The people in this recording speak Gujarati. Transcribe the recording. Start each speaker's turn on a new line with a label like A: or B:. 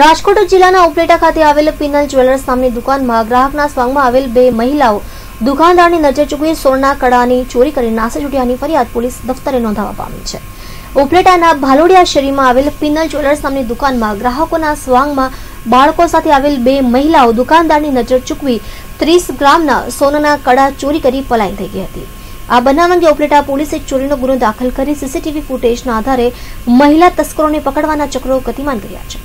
A: રાજકોટ જિલ્લાના ઉપલેટા ખાતે આવેલ પિનલ જ્વેલર્સ નામની દુકાનમાં ગ્રાહકના સ્વાંગમાં આવેલ બે મહિલાઓ દુકાનદારની નજર ચૂકવી સોના કડાની ચોરી કરી નાસી છૂટ્યાની ફરિયાદ પોલીસ દફતરે નોંધાવા પામી છે. ઉપલેટાના ભાલોડિયા શેરીમાં આવેલ પિનલ જ્વેલર્સ નામની દુકાનમાં ગ્રાહકોના સ્વાંગમાં બાળકો સાથે આવેલ બે મહિલાઓ દુકાનદારની નજર ચૂકવી ત્રીસ ગ્રામના સોનાના કડા ચોરી કરી પલાયન થઈ ગઈ હતી. આ બનાવ અંગે ઉપલેટા પોલીસે ચોરીનો ગુનો દાખલ કરી સીસીટીવી ફૂટેજના આધારે મહિલા તસ્કરોને પકડવાના ચક્રો ગતિમાન કર્યા છે.